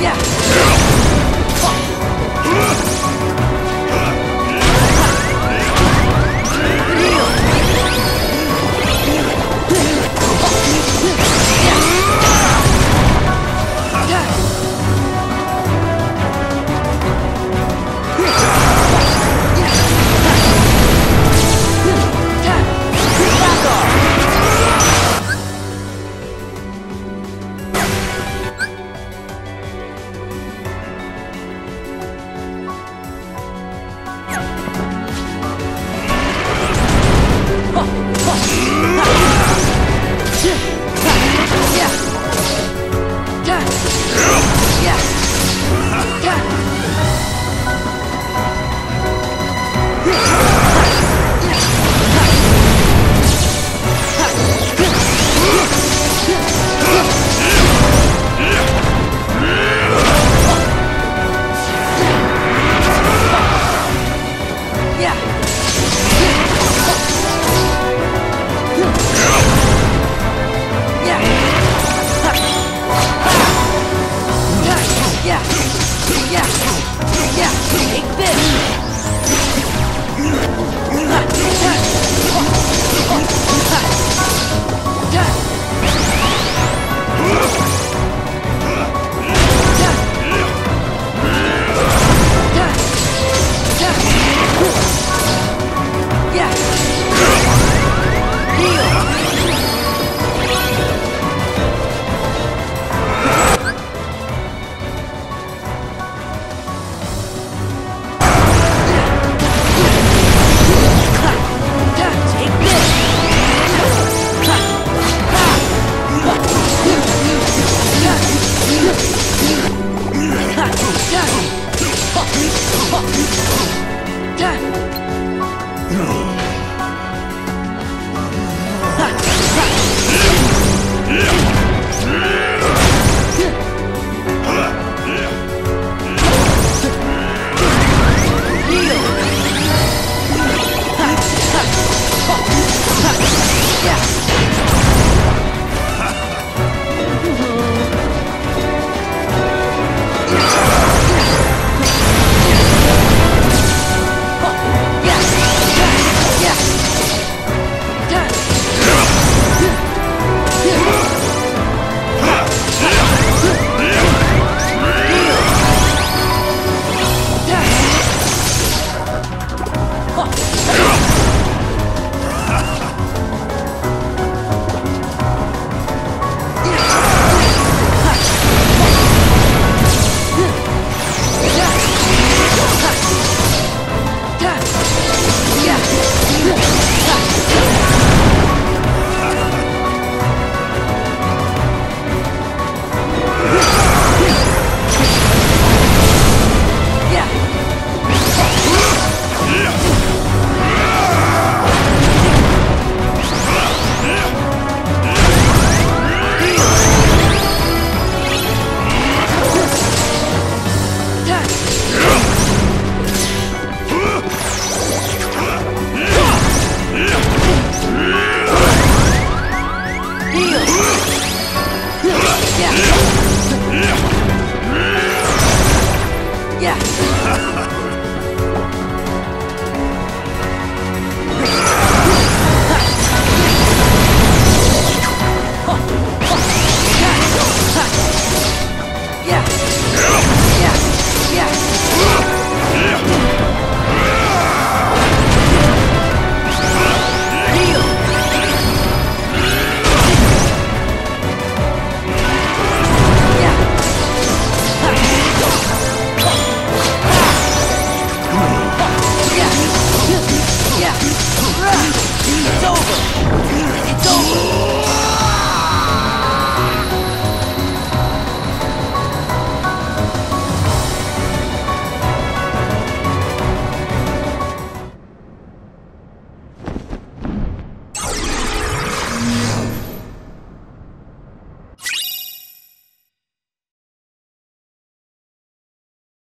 Yeah. Yeah, yeah, take this. Yeah. Yeah.